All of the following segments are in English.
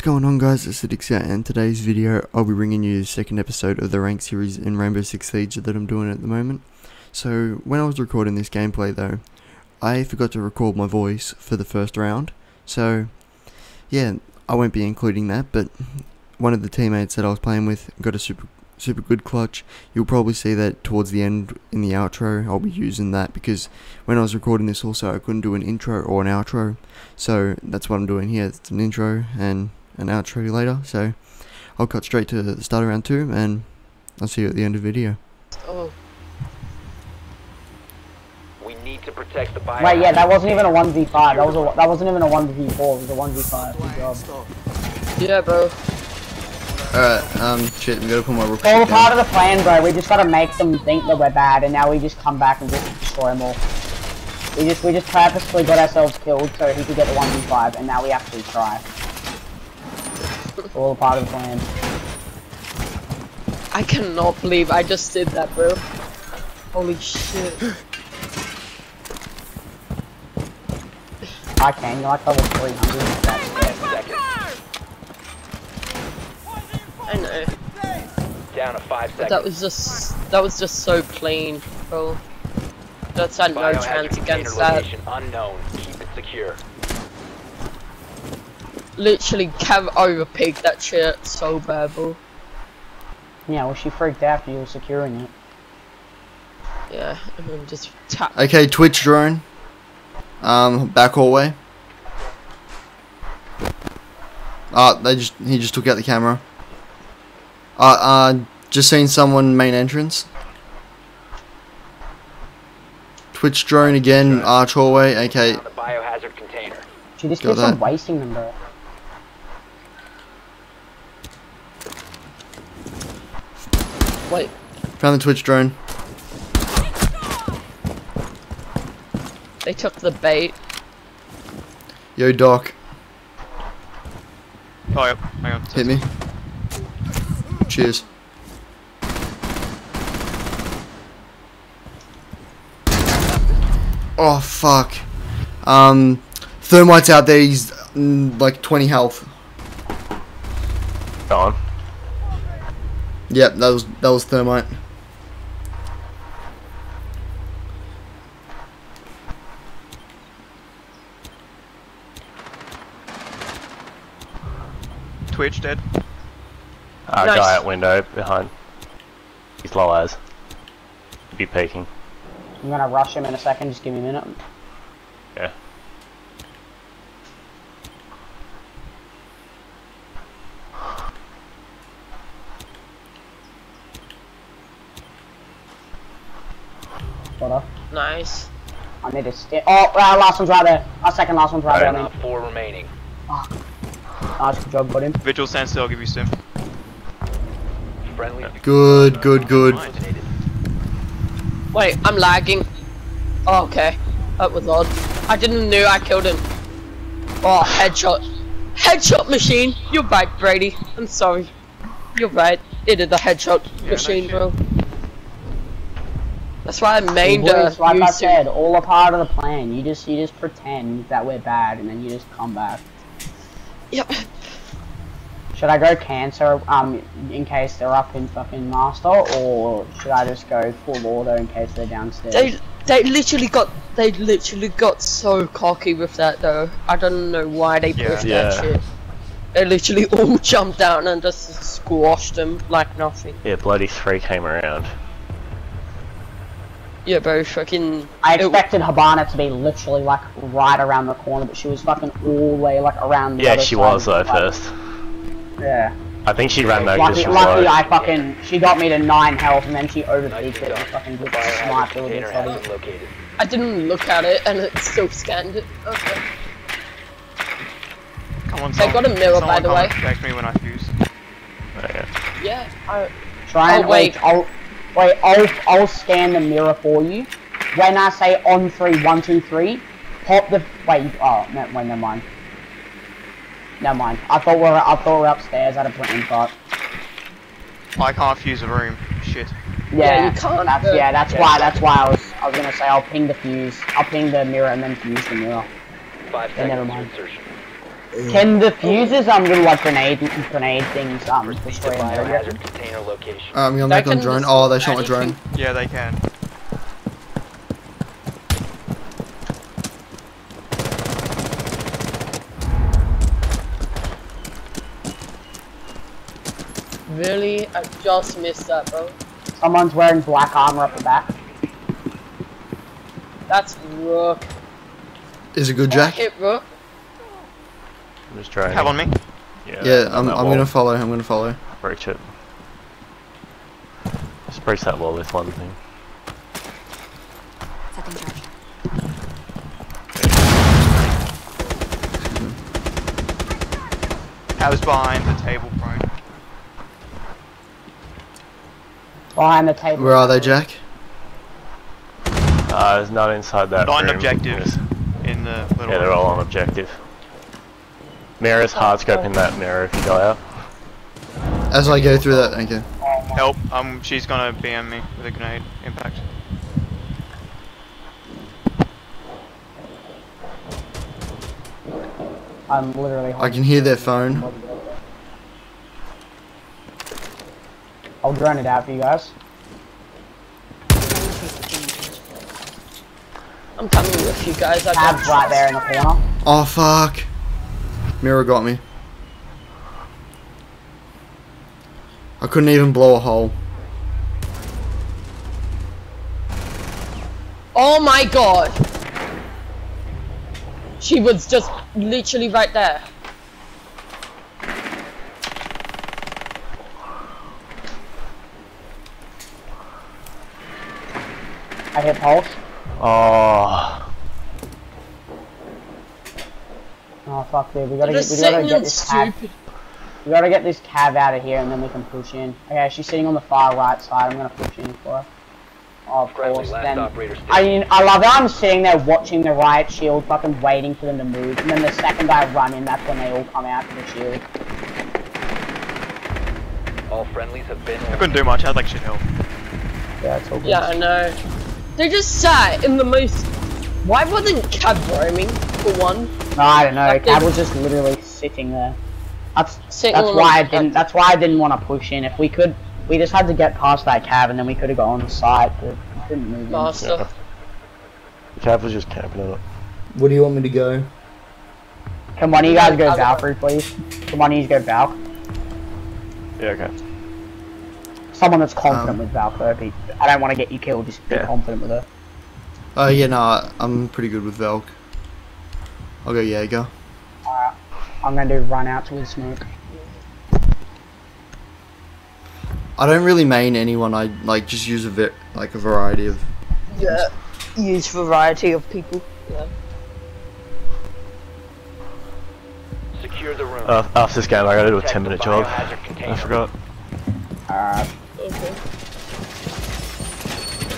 What's going on guys, it's Acidix and today's video I'll be bringing you the second episode of the rank series in Rainbow Six Siege that I'm doing at the moment. So when I was recording this gameplay though, I forgot to record my voice for the first round. So yeah, I won't be including that but one of the teammates that I was playing with got a super super good clutch. You'll probably see that towards the end in the outro. I'll be using that because when I was recording this also I couldn't do an intro or an outro. So that's what I'm doing here. It's an intro and an outro later. So I'll cut straight to the start of round two and I'll see you at the end of the video. Oh, We need to protect the bio. Wait, yeah, that wasn't even a 1v5. That was a that wasn't even a 1v4. It was a 1v5. Good job. yeah, bro. Alright, um, shit, we gotta put my It's all a part of the plan, bro. We just gotta make them think that we're bad, and now we just come back and just destroy them all. We just we just purposefully got ourselves killed so he could get the 1v5, and now we actually try. It's all part of the plan. I cannot believe I just did that, bro. Holy shit. I can, you're like level 300. That's it. I know. Down to five But that was just that was just so clean, bro. That's had no chance against that. location unknown. Keep it secure. Literally, Cav overpicked that shit so bad, bro. Yeah, well, she freaked out for you were securing it. Yeah, and then just tap. Okay, Twitch drone. Um, back hallway. Uh, they just, he just took out the camera. Uh, uh, just seen someone main entrance. Twitch drone again, arch hallway, okay. Found the biohazard container. She just Got keeps on that. wasting them, bro. Wait, Found the Twitch drone. they took the bait. Yo, Doc, Oh, yep. Hang on. hit me. Cheers. Oh, fuck. Um, Thermite's out there, he's mm, like 20 health. Gone. Yep, that was that was thermite. Twitch dead. Uh, Nice. guy at window behind. He's low as. Be peeking. I'm gonna rush him in a second, just give me a minute. What? Nice. I need to stay. Oh, uh, last one's right there. Our second last one's right Right. there. Not four remaining. Nice, job, buddy. Vigil stand still, I'll give you stim. Friendly. Good, good, good. Wait, I'm lagging. Oh, okay. That was odd. I didn't know I killed him. Oh, headshot. Headshot machine! You're right, Brady. I'm sorry. You're right. It is the headshot no machine, shit. bro. That's why I mained uh, Boys, like I said, all a part of the plan. You just you just pretend that we're bad, and then you just come back. Yep. Should I go cancer um in case they're up in fucking master, or should I just go full order in case they're downstairs? They they literally got they literally got so cocky with that though. I don't know why they Yeah. pushed Yeah. that shit. They literally all jumped down and just squashed them like nothing. Yeah, bloody three came around. Yeah, bro, fucking. I expected Hibana to be literally like right around the corner, but she was fucking all the way like around the Yeah, other she side was though the fight. first. Yeah. I think she ran though because Lucky, she was lucky low. I fucking she got me to nine health and then she Nicely overpeaked it and fucking The just biohazard sniped it with his heavy. I didn't look at it and it still scanned it. Okay. Come on, They someone, got a mirror, by the way. and me when I fuse. Oh, yeah. Yeah. I, Try and Oh, wait. wait. I'll wait. I'll I'll scan the mirror for you. When I say on three, one, two, three, pop the wait. Oh no, wait, never mind. Never mind. I thought we were I thought we were upstairs at a printing part. I can't fuse a room. Shit. Yeah, you can't, That's, uh, yeah, that's yeah. why. That's why I was. I was gonna say I'll ping the fuse. I'll ping the mirror and then fuse the mirror. Five Yeah, never mind. insertion. Can the fuses, um, little like grenade, grenade things, um, Proceed destroy to an area? biohazard container location. I'm gonna They make on drone. Oh, they shot a drone. Yeah, they can. Really? I just missed that, bro. Someone's wearing black armor up the back. That's Rook. Is it good, Jack? Hit Rook. I'm just trying. Have on me. Yeah, Yeah, I'm, I'm wall. gonna follow. I'm gonna follow. breach it. Just breach that wall with one thing. Setting charge. Hav's behind the table, bro. Behind the table. Where are they, Jack? Uh, there's none inside that Nine room. objectives in the little. Yeah, they're all on objective. Mirror's hard scoping that mirror if you die out. As I go through that, okay. Help! Um, she's gonna BM me with a grenade impact. I'm literally. I can hear their phone. I'll drone it out for you guys. I'm coming with you guys. I Tab's got right there in the corner. Oh fuck! Mirror got me. I couldn't even blow a hole. Oh my god! She was just literally right there. I hit pulse. Oh, Oh fuck, dude. We gotta get. We gotta get this cab. We gotta get this cab out of here, and then we can push in. Okay, she's sitting on the far right side. I'm gonna push in for her. Oh, of Friendly, course. Then I mean, I love how I'm sitting there watching the riot shield, fucking waiting for them to move, and then the second I run in, that's when they all come out to the shield. All friendlies have been. I couldn't do much. I'd like shit help. Yeah, it's all good. Yeah, I know. They just sat in the most. Why wasn't cab roaming for one? No, I don't know. Like Cab was just literally sitting there. That's Sitting that's why I didn't. That's why I didn't want to push in. If we could, we just had to get past that cab, and then we could have gone on site, but we couldn't move. in. Master. yeah. The cab was just camping on it. Where do you want me to go? Can one of you guys go I'll- Valkyrie, please? Can one of you go Valk? Yeah, okay. Someone that's confident Um, with Valkyrie. I don't want to get you killed. Just be Yeah. confident with her. Oh yeah, no, I'm pretty good with Valk. I'll go Jaeger. I'm gonna do run out with smoke. I don't really main anyone. I like just use a bit like a variety of. Yeah. Use variety of people. Yeah. Secure the room. Uh, after this game, I gotta do a Protect 10 the minute job. I forgot. Uh, Okay.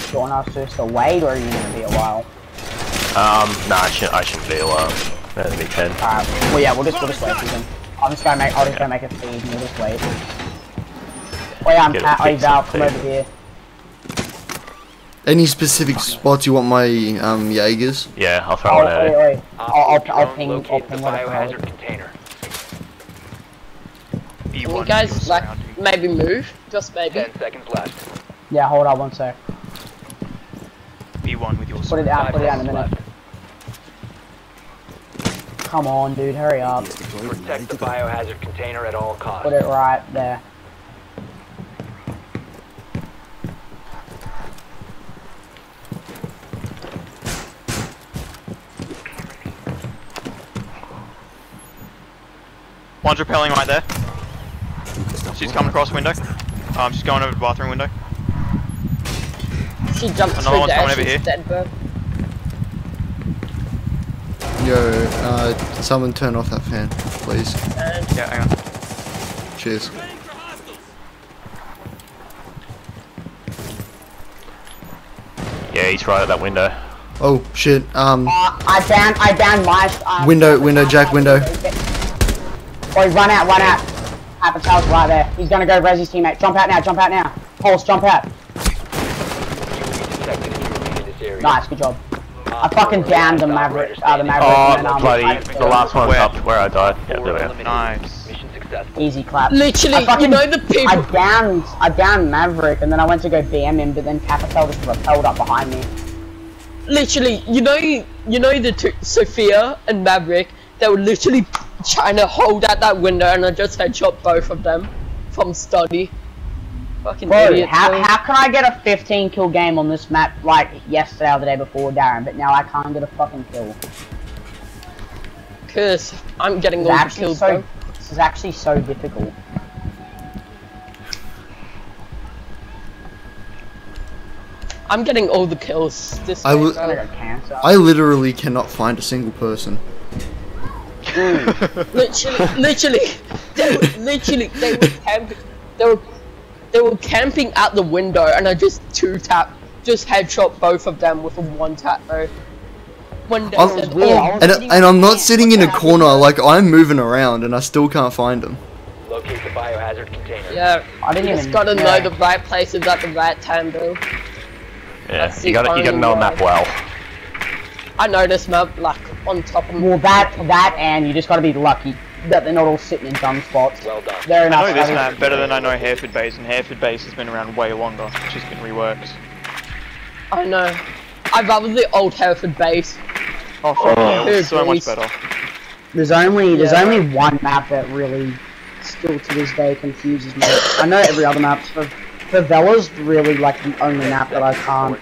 do you want us just to wait, or are you gonna be a while? Um, nah, I shouldn't, I shouldn't be a while. That'd be 10. Alright, well yeah, we'll just we'll just wait for them. I'm just gonna make I'll just gonna make a feed and we'll just wait. Oh yeah, I'm Get a Cat. Hey fix Val, come over here. Any specific spots you want my um Jaegers? Yeah, I'll throw Oh, one at wait, wait. I'll, I'll, I'll ping, I'll ping the biohazard container. B1 Can you guys like maybe move? Just maybe. Ten seconds left. Yeah, hold on one sec. B1 with your Put it out, Five put it out in a minute. Come on, dude, hurry up. Protect the biohazard container at all costs. Put it right there. One's repelling right there. She's coming across the window. Um, she's going over the bathroom window. She jumped Another through there. over She's here. dead, bro. Yo, uh, someone turn off that fan, please. And Yeah, hang on. Cheers. Yeah, he's right at that window. Oh shit. Um, Uh, I found. I down my. Uh, Window, window, Jack, window. Boy, run out, run out. Apatow's right there. He's gonna go res his teammate. Jump out now, jump out now. Pulse, jump out. You will be detected if you remain in this area. Nice, good job. I fucking downed the Maverick, uh, the Maverick, Oh, and um, bloody, I- the last one's Where? up where I died. Yeah, Four there we go. eliminated. Nice. Mission successful. easy clap. Literally, I fucking- you know the people. I downed, I downed Maverick, and then I went to go BM him, but then Capitão just repelled up behind me. literally, you know, you know the two, Zofia and Maverick. They were literally trying to hold out that window, and I just headshot both of them from study. Fucking Bro, idiot. how, bro. how can I get a 15 kill game on this map like yesterday or the day before, Darren, but now I can't get a fucking kill? Cause I'm getting It's all the kills, so, bro. this is actually so difficult. I'm getting all the kills this I game, would- I bro. got cancer. I literally cannot find a single person. literally, literally, they were, literally, they were camping, they were, they were camping out the window, and I just two tap, just headshot both of them with a one tap, bro. When I'm- said, oh, was And, and I'm not sitting in a corner, like I'm moving around and I still can't find them. Locate the biohazard container. yeah, I didn't you even just gotta yeah. know the right places at the right time, bro. Yeah, That's you the gotta you gotta know a way. map well. I know this map, like, on top of Well, that, that, and you just gotta be lucky that they're not all sitting in dumb spots. Well done. Fair enough. I know this map better than I know Hereford Base, and Hereford Base has been around way longer. It's just been reworked. I know. I'd rather the old Hereford base. Oh, fuck oh. yeah, Who it's so much better. There's only there's only one map that really still to this day confuses me. I know every other map. For Favelas really like the only map that I can't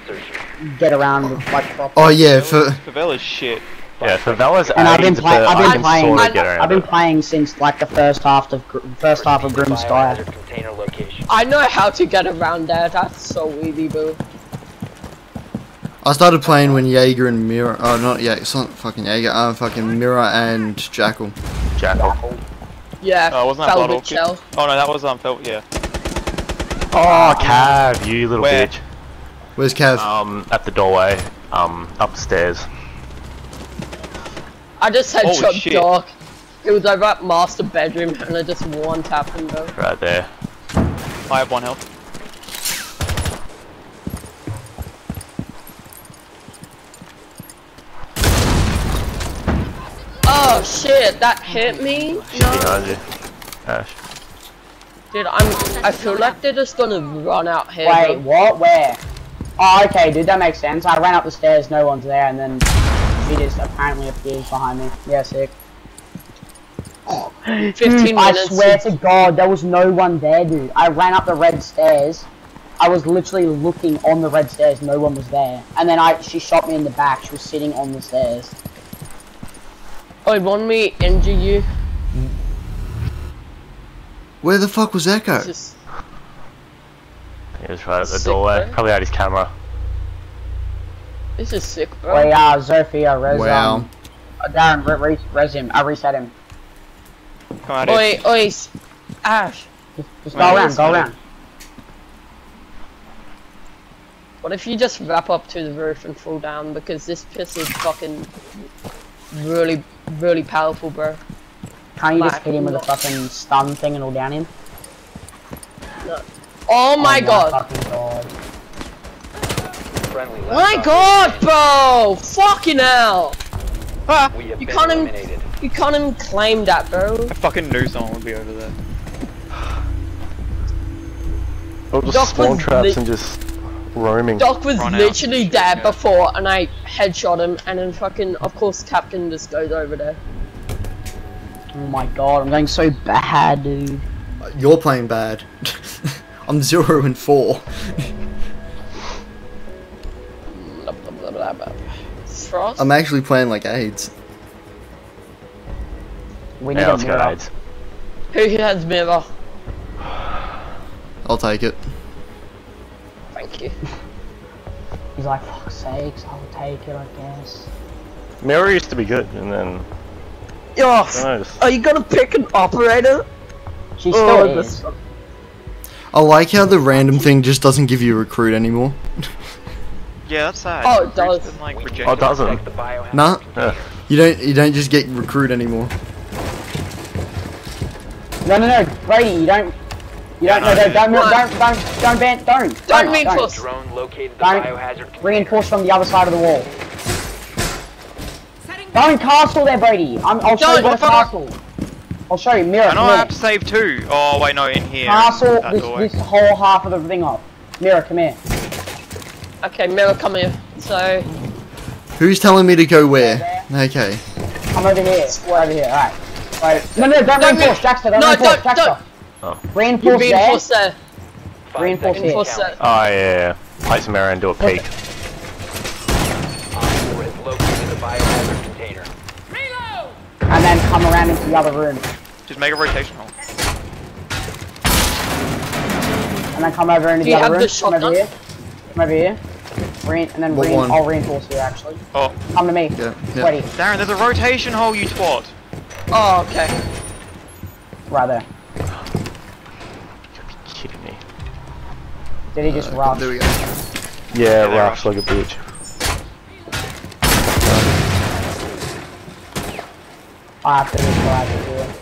get around with like proper. Oh yeah, for Favela's shit. Yeah, favelas And I've been aids, play- I've been playing- I- of get around I've been playing since like the first half of first half of Proceed to Grim Sky. biohazard container location. I know how to get around there, that's so easy, bro. I started playing when Jaeger and Mira. Oh, not Jaeger. It's not fucking Jaeger. Uh, fucking Mira and Jackal. Jackal. Yeah, Oh, wasn't that Blood Velvet Orchid? Shell. Oh no, that was um, Fel- yeah. Oh, Cav, you little Where? bitch. Where's Cav? Um, at the doorway. Um, upstairs. I just Holy headshot shit. Doc. It was over at master bedroom, and I just one tapped him, bro. Right there. I have one health. Oh shit, that hit me? Shit No. behind you. Ash. Dude, I'm. I feel like they're just gonna run out here. Wait, bro. what? Where? Oh, okay, dude, that makes sense. I ran up the stairs, no one's there, and then she just apparently appears behind me. Yeah, sick. Hmm, 15 Dude, I swear to God, there was no one there, dude. I ran up the red stairs. I was literally looking on the red stairs, no one was there. And then I, she shot me in the back. She was sitting on the stairs. Oh, you want me to injure you? Where the fuck was Echo? Just. He was right at the Sick, doorway. bro. Probably had his camera. This is sick, bro. Wait, uh, Zofia, res, Wow. um, uh, Darren, re- re- res him. I reset him. Come out here. Oi, oi, Ash. Just, just Right, go around, go I around. What if you just wrap up to the roof and fall down? Because this piss is fucking really, really powerful, bro. Can't you just hit him with a fucking stun thing and all down him? Oh my god. fucking god. Friendly last My god, standing. bro! Fucking hell! Ah, you been can't even, you can't even claim that, bro. I fucking knew someone would be over there. Or just Doc spawn was traps and just roaming. Doc was Run out. literally there before, and I headshot him, and then fucking, of course, Captain just goes over there. Oh my god, I'm going so bad, dude. You're playing bad. I'm zero and four. blah, blah, blah, blah. Frost? I'm actually playing like AIDS. We need Yeah, a let's go mirror. AIDS. Who has mirror? I'll take it. Thank you. He's like, fuck's sakes, I'll take it, I guess. Mirror used to be good, and then Yo, I don't know, just- are you gonna pick an operator? She oh, still Oh, is. this- I like how the random thing just doesn't give you a recruit anymore. Yeah, that's sad. Oh, it does. been, like, We. Oh, it doesn't. protect the Nah. container. You don't you don't just get recruit anymore. No, no, no, Brady, you don't. You don't, no, no, don't, don't, don't, don't, don't, ban, don't, Don't reinforce. Drone located the Don't biohazard container. Reinforce from the other side of the wall. Go in castle there, Brady. I'm, I'll show Don't, you where the castle. I'll show you. Mirror, I know come I have to save two. Oh wait, no, in here. Castle, That this, doorway. this whole half of the thing off. Mirror, come here. Okay, Mirror, come here. So, Who's telling me to go where? Okay. Come over here. Over here, alright. Right. No, no, don't No, reinforce, me- Jackson, don't no, reinforce, don't- Jackson. Oh. you Reinforce there. reinforce there. Reinforce seconds here. Reinforce there. Oh, yeah, yeah, yeah. Place a mirror and do a peek. Op 4 has located the biohazard container. And then come around into the other room. Just make a rotation hole. And then come over into Do the you other have room. the Come over here. Come over here. Rein and then What rein one? I'll reinforce you actually. Oh, Come to me. Yeah. yeah. Ready. Darren, there's a rotation hole, you twat. Oh, okay. Right there. You're kidding me. Did he just Uh, rush? there we go. Yeah, they're rush like a bitch. I have to do what I have to do.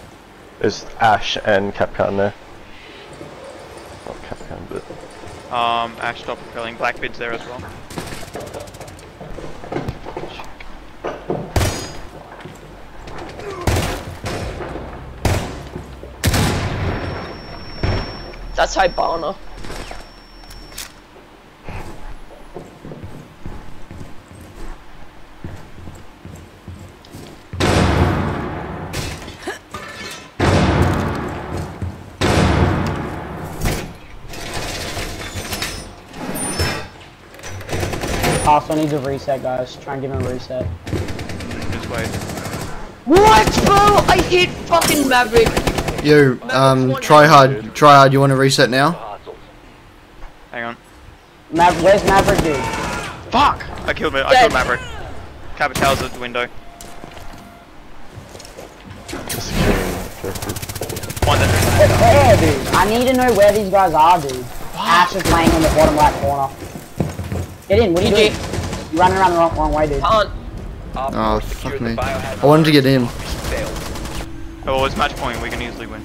There's Ash and Capcom there. Not Capcom, but Um, Ash stop repelling. Blackbeard's there as well. That's Hibana. Castle needs a reset, guys. Try and give him a reset. Just wait. What, bro? I hit fucking Maverick. Yo, um, try hard, try hard. You want to reset now? Hang on. Mav where's Maverick, dude? Fuck! I killed Ma- I killed Maverick. Capitão's at the window. the security. One that Where, dude? I need to know where these guys are, dude. Ash is laying in the bottom right corner. Get in. What are you doing? You're running around the wrong, wrong way, dude. Can't. Oh, 4 fuck me. I wanted to get in. Failed. Oh, it's match point. We can easily win.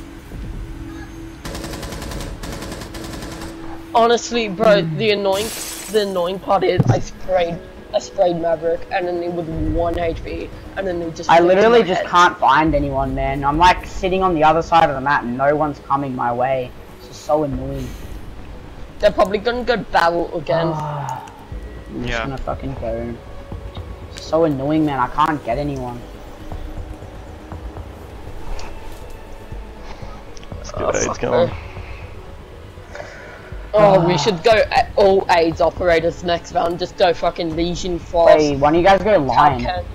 Honestly, bro, hmm. the annoying, the annoying part is I sprayed, I sprayed Maverick, and then he was one HP, and then he just. I literally just head. can't find anyone, man. I'm like sitting on the other side of the map and no one's coming my way. It's just so annoying. They're probably gonna go battle again. Ah. Ah, I'm just Yeah. gonna fucking go. It's so annoying, man. I can't get anyone. Let's Oh, get AIDS going. bro. Oh, we should go a- all AIDS operators next round. Just go fucking Lesion Frost. Hey, why don't you guys go Lion? Falcon.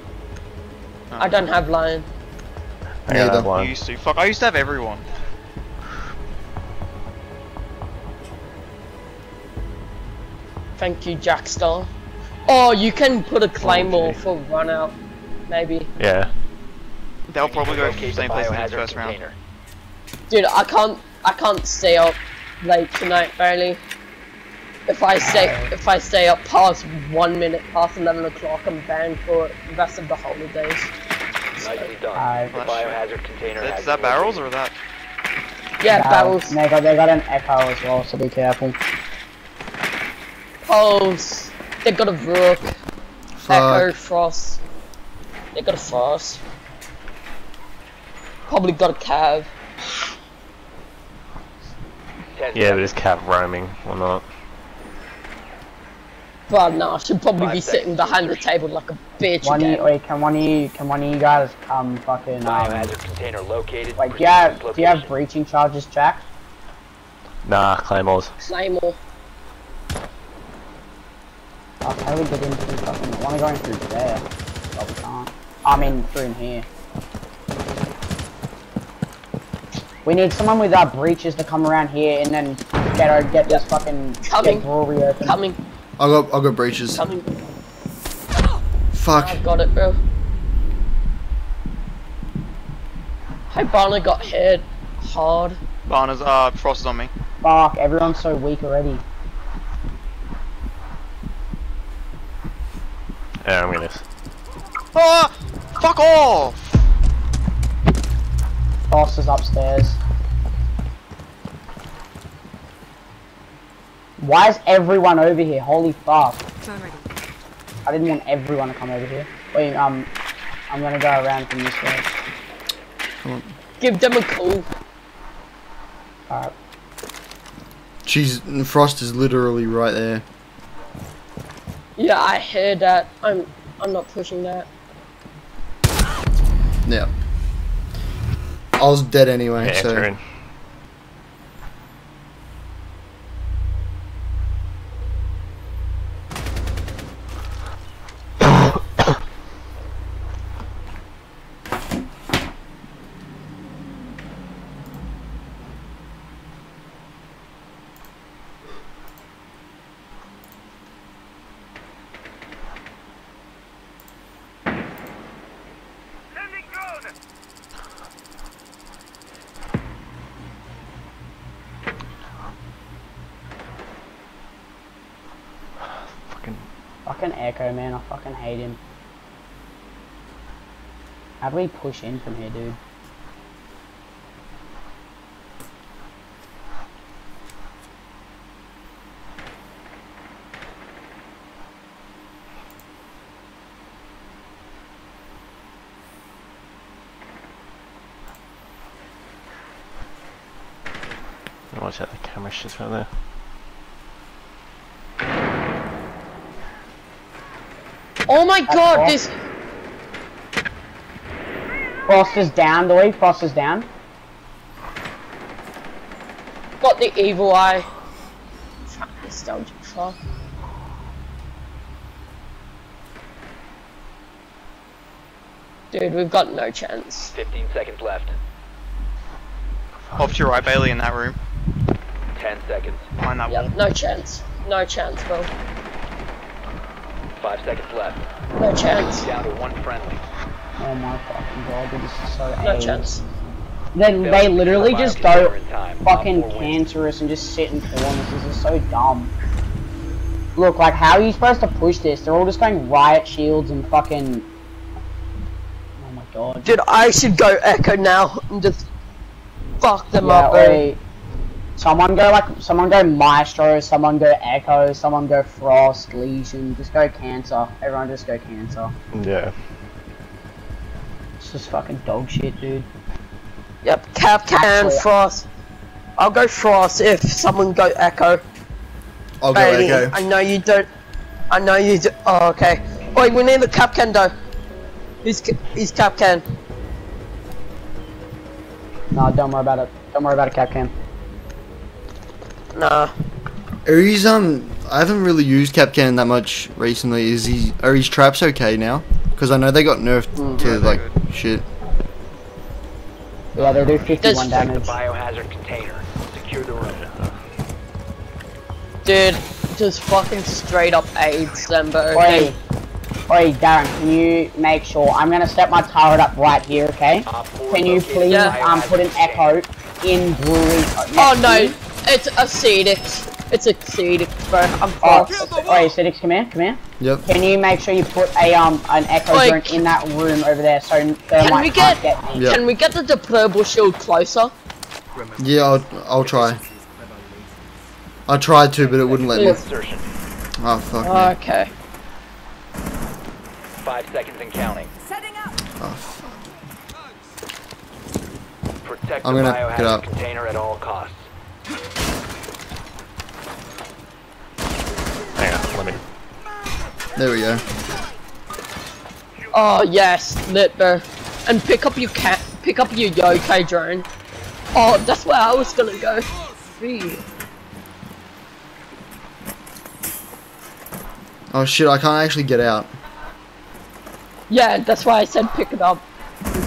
I don't have Lion. I Yeah, got the- I one. used to. Fuck, I used to have everyone. Thank you, Jackstar. Oh, you can put a claymore oh, gee. for run out, maybe. Yeah. They'll probably go Locate the same place in the biohazard first round. Dude, I can't, I can't stay up late tonight, barely. If I stay, if I stay up past one minute past eleven o'clock, I'm banned for the rest of the holidays. Nicely done. Alright. the biohazard container Is that barrels or that? Yeah, Now, barrels. They got, they got an echo as well, so be careful. Pulse. They got a Rook. Echo, Frost. They got a Frost. Probably got a Cav. Yeah, but seconds. it's Cav roaming or not. But no, I should probably Five be sitting seconds to behind the table like a bitch One of you, again. wait, can one of you, can one of you guys come fucking, um, Biohazard container located. like, yeah, do you have, to its do you have location. breaching charges, Jack? Nah, Claymores. Claymore. Oh, how do we get in through fucking, I wanna go in through there. Oh, we can't. I mean, through in here. We need someone with our breaches to come around here and then get our, get this fucking, Coming. get brewery open. Coming, I got, I got breaches. coming. Fuck. I got it, bro. Hey, Barney got hit hard. Barnes, uh, Frost is on me. Fuck, everyone's so weak already. Yeah, I'm gonna. Ah! Fuck off! Boss is upstairs. Why is everyone over here? Holy fuck. I didn't want everyone to come over here. Wait, um, I'm gonna go around from this way. Come on. Give them a call. Alright. She's Frost is literally right there. Yeah, I heard that. I'm I'm not pushing that. Yeah. I was dead anyway, Yeah, so enter in. Fucking Fucking Echo, man. I fucking hate him. How do we push in from here, dude? watch out, the camera's just right there. Oh my god, off. this Frost is down, Louis. Frost is down. got the evil eye. Fuck, Nostalgic fuck. Dude, we've got no chance. 15 seconds left. Off to your right, Bailey, in that room. 10 seconds. Behind that wall. Yep, no chance. No chance, bro. 5 seconds left. No chance. Down to one friendly. Oh my fucking god, this is so No AIDS. chance. Then Failed they literally just biocontainer go in time. Op fucking four cancerous and just sit in corners. This is so dumb. Look, like, how are you supposed to push this? They're all just going riot shields and fucking. Oh my god. Dude, I should go Echo now and just fuck them Yeah, up, bro. oi. Someone go like, someone go Maestro, someone go Echo, someone go Frost, Lesion, just go Cancer. Everyone just go Cancer. Yeah. It's just fucking dog shit, dude. Yep, Kapkan Frost. I'll go Frost if someone go Echo. I'll go Bailey, Echo. I know you don't. I know you do. Oh, okay. Wait, we need the Kapkan though. He's ca- he's Kapkan. No, don't worry about it. Don't worry about it, Kapkan. Nah. Aries, um, I haven't really used Kapkan that much recently. Is he, are his traps okay now? Because I know they got nerfed Mm, to like shit. Yeah, they do 51 Does- Protect the biohazard container. Secure the room. Dude, just fucking straight up AIDS them, bro. Oi, oi, Darren, can you make sure? I'm gonna set my turret up right here, okay? Op Can you please Yeah. um put an echo in brewery? Oh no, to you? It's a Cedix. It's a Cedix, bro. I'm Oh, fucked. oi, Sidix, come here, come here. Yep. Can you make sure you put a um an echo Oi. drone in that room over there so thermite we can't get- get me? Yeah. Can we get the deployable shield closer? Yeah, I'll, I'll try. I tried to, but it wouldn't let me. Oh fuck me. Okay. 5 seconds and counting. Oh, fuck. Protect I'm gonna pick it biohazard up. container at all costs. Hang on, let me. There we go. Oh yes, lit, bro. And pick up your cat. Pick up your yokai drone. Oh, that's where I was gonna go. Free. Oh shit, I can't actually get out. Yeah, that's why I said pick it up.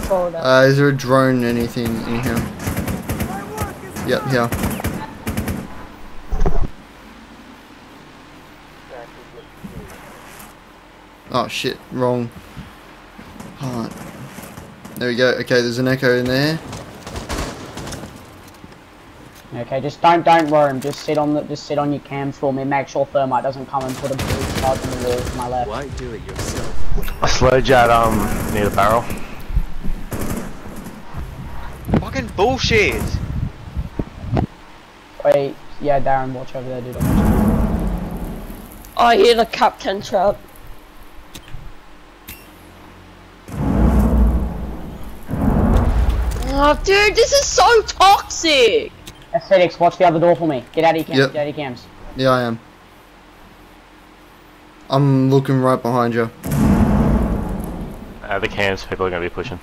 Uh, is there a drone, anything in here? Yep, here. Oh shit, wrong part. There we go. Okay, there's an echo in there. Okay, just don't don't worry. Just sit on the just sit on your cams for me. Make sure thermite doesn't come and put a blue card in the wall to my left. Why do it yourself? I slowed you at, um, near the barrel. Fucking bullshit. Wait, yeah, Darren, watch over there, dude. I'm. I hear the captain trap. Oh, dude, this is so toxic. Aesthetics, watch the other door for me. Get out of your cams. Yep. Get out of your cams. Yeah, I am. I'm looking right behind you. Uh, the cams, people are gonna be pushing.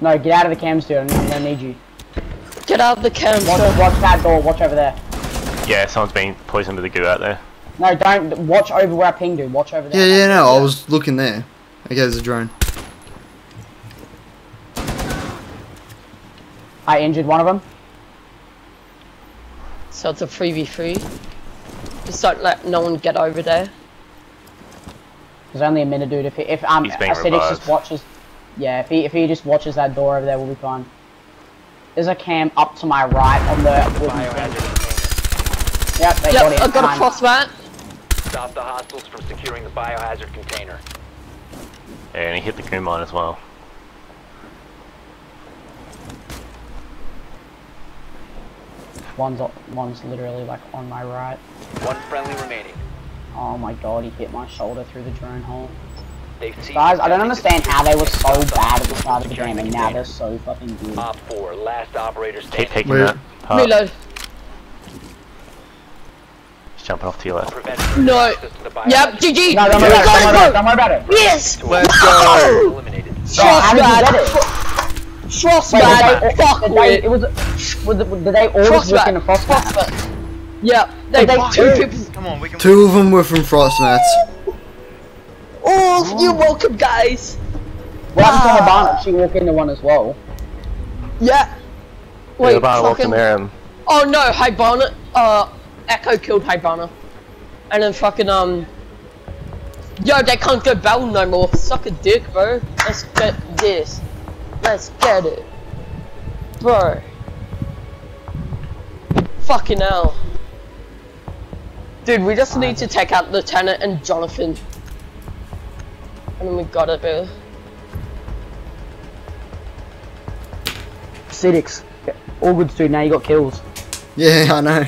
No, get out of the cams, dude. I'm gonna need you. Get out of the cams, Watch, watch that door. Watch over there. Yeah, someone's being poisoned with the goo out there. No, don't. Watch over where I pinged, dude. Watch over there. Yeah, yeah, no, I was looking there. Okay, there's a drone. I injured one of them. So it's a 3v3. Just don't let no one get over there. There's only a minute, dude. If he, if um He's being Aesthetics just watches, yeah. If he if he just watches that door over there, we'll be fine. There's a cam up to my right on the wooden Biohazard thing. Yep, they Yep, got it. I got a Fine. frostmat. Stop the hostiles from securing the biohazard container. And he hit the goo mine as well. One's one's literally like on my right. One friendly remaining. Oh my god, he hit my shoulder through the drone hole. Guys, I don't understand how they were so bad at the start of the game, and now they're so fucking good. Op 4, last operator Keep standing. picking Where- that. part. Reload. He's jumping off to your left. Prevent further No. access to the Yep, biohazard GG. No, don't worry about it. Don't worry about it. Don't worry about it. Yes. Let's go. Eliminated. Oh, how did it? Wait, they, Fuck did they, with. it was, was it, did they all just work in a Frostmat. frostmat? Frostmat. Yep. They, they two two? people. Come on, we can. Two of them were from Frostmats. Oh, you're welcome, guys. What happened to Ah. Hibana? She walked into one as well. Yeah. Wait, Wait, the bar walked fucking. there and Oh no, Hibana. Uh, Echo killed Hibana. And then fucking um. Yo, they can't go battle no more. Suck a dick, bro. Let's get this. Let's get it, bro. Fucking hell. Dude, we just need to take out Lieutenant and Jonathan. And then we got it, bro. Acidix. All good, dude. Now you got kills. Yeah, I know.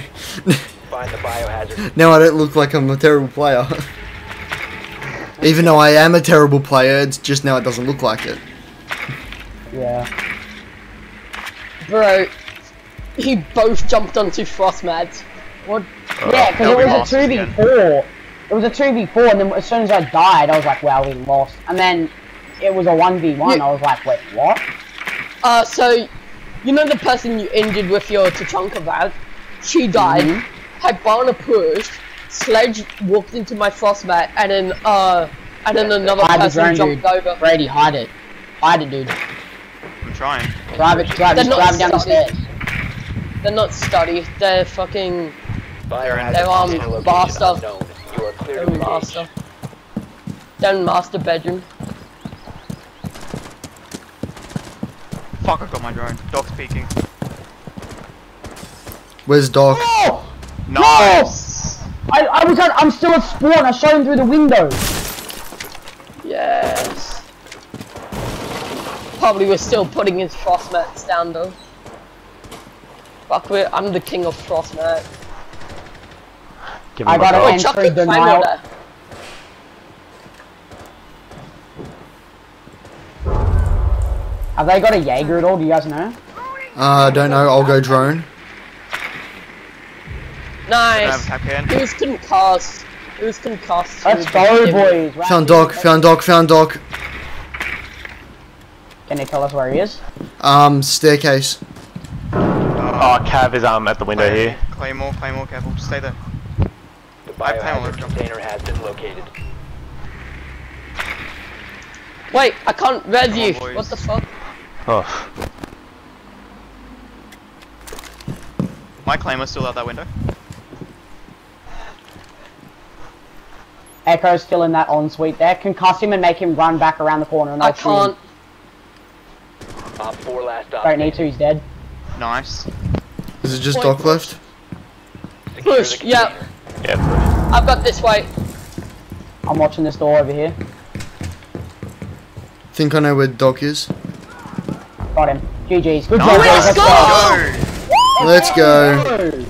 Find the biohazard. now I don't look like I'm a terrible player. Even though I am a terrible player, it's just now it doesn't look like it. Yeah. Bro, he both jumped onto Frostmads. What? Yeah, because it was lost a two v again. four. It was a two v four, and then as soon as I died, I was like, "Wow, we lost." And then it was a one v one. Yeah. I was like, "Wait, what?" Uh, so, you know the person you injured with your Tachanka bag? She died. Mhm. Hibana pushed. Sledge walked into my frostmat, and then, uh, and then another Hide the person drone, dude. jumped over. Brady, hide it. Hide it, dude. I'm trying. Drive it, drive They're it, not drive it down the stairs. They're not study, they're fucking, Biohazard They're, um, master. You are clear they're to engage. master. They're in master bedroom. Fuck, I got my drone. Dog's peeking. Where's Doc? Oh! Nice! I, I was at, I'm still at spawn. I shot him through the window. Yes. Probably we're still putting his frostmats down though. Fuck it, I'm the king of frostmat. give I got a it. goal. Wait, chuck Entry the denial. timer there. Have they got a Jaeger at all? Do you guys know? Uh, I don't know. I'll go drone. I have Nice. Kapkan. He was concussed. He was concussed. Let's He go, boys. Found Doc. Found Doc. Found Doc. Can you tell us where he is? Um, staircase. Oh, Cav is um at the window here. Claymore, Claymore, careful. Just stay there. The I have biohazard container has been located. Wait, I can't rev Come you. boys. What the fuck? Oh, My Claymore's still out that window. Echo's still in that ensuite there. Concuss him and make him run back around the corner. And I I'll shoot can't. Op 4 last stop. Don't need. He's dead. Nice. Is it just Wait, Doc left? Push, the yeah. container. yeah. I've got this way. I'm watching this door over here. Think I know where Doc is. Got him. GG's. Good job, boys. Let's Let's go! Let's go. go.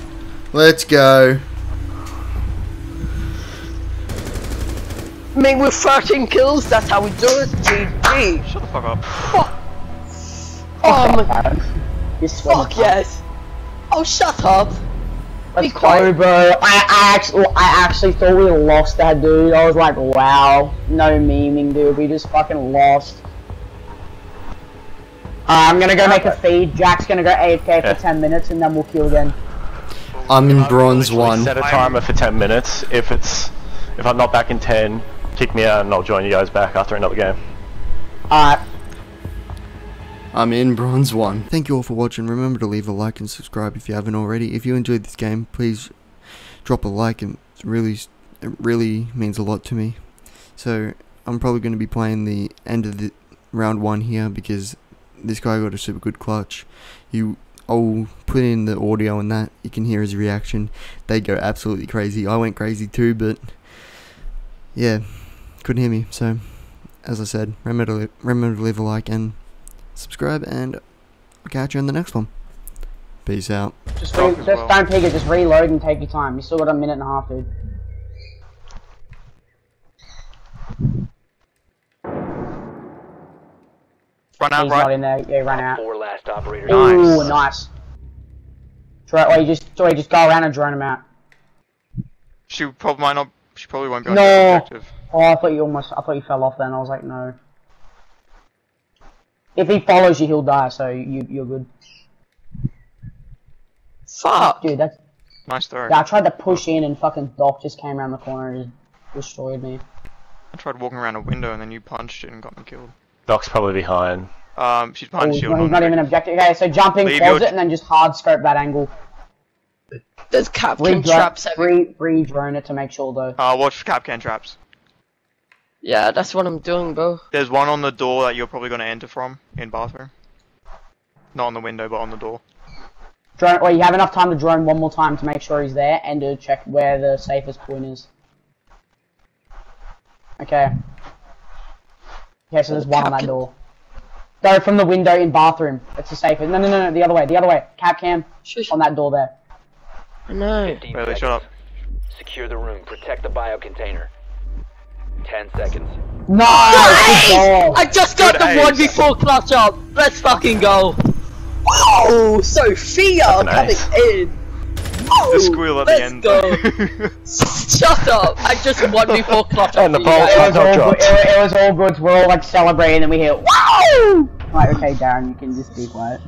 Let's go. I mean, with 13 kills, that's how we do it. GG. Shut the fuck up. My Darren. You sweaty fuck cunt. yes. Oh shut up. Let's Be quiet. go, bro. I, I actually, I actually thought we lost that dude. I was like, wow, no memeing, dude. We just fucking lost. Uh, I'm gonna go make a feed. Jack's gonna go AFK Yeah. for 10 minutes and then we'll queue again. I'm in bronze Literally one. Set a timer for 10 minutes. If it's if I'm not back in 10, kick me out and I'll join you guys back after another game. Alright. I'm in bronze one. Thank you all for watching. Remember to leave a like and subscribe if you haven't already. If you enjoyed this game, please drop a like and really it really means a lot to me. So I'm probably going to be playing the end of the round one here because this guy got a super good clutch. You I'll put in the audio and that you can hear his reaction. They go absolutely crazy. I went crazy too, but yeah, couldn't hear me. So as I said, remember to remember to leave a like and subscribe, and I'll catch you in the next one. Peace out. Just, re- just well. don't peek it, just reload and take your time. You still got a minute and a half, dude. Run out He's not in there. Yeah, run out. Four last operators. Ooh, nice. Dro- or you just, or you just go around and drone him out. She probably might not. She probably won't be on No. the objective. Oh, I thought you almost, I thought you fell off then. I was like, no. If he follows you, he'll die. So you, you're good, Fuck. dude. That's. Nice story. Yeah, I tried to push in and fucking Doc just came around the corner and destroyed me. I tried walking around a window and then you punched it and got me killed. Doc's probably behind. Um, she's Oh, behind he's shield. not, he's on not even objective. objective. Okay, so jump in Leave closet your- and then just hard scope that angle. There's Kapkan Re traps every- free, free drone it to make sure though. Uh, watch for Kapkan traps. Yeah, that's what I'm doing, bro. There's one on the door that you're probably gonna enter from in bathroom. Not on the window, but on the door. Drone. Well, you have enough time to drone one more time to make sure he's there and to check where the safest point is. Okay. Okay, so there's one on that door. Go from the window in bathroom. It's the safest. No, no, no, no, the other way, the other way. Kapkan Shush. on that door there. I know. 15 Bailey, shut up. Secure the room. Protect the bio container. 10 seconds. Nice! Good. I just got Good the aim. one before clutch up. Let's fucking go. Oh, Zofia Fucking coming in. Whoa, The squeal at let's the end. go. Shut up. I just won before clutch up. And the for you ball guys. It was, all good. It, it was all good. We're all like celebrating and we hear, wow! Like, okay, Darren, you can just be quiet.